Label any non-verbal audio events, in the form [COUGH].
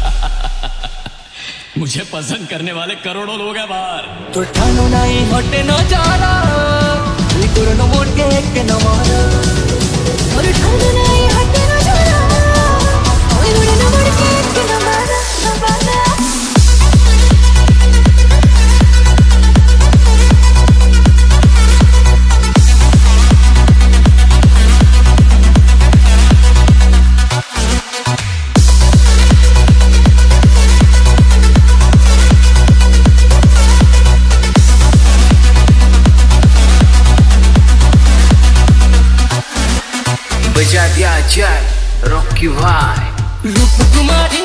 [LAUGHS] मुझे पसंद करने वाले करोड़ों लोग हैं बाहर। तो ठंड नहीं हटे ना जाना। नोट के एक नमारा बजा दिया जाए रॉकी भाई रूप कुमारी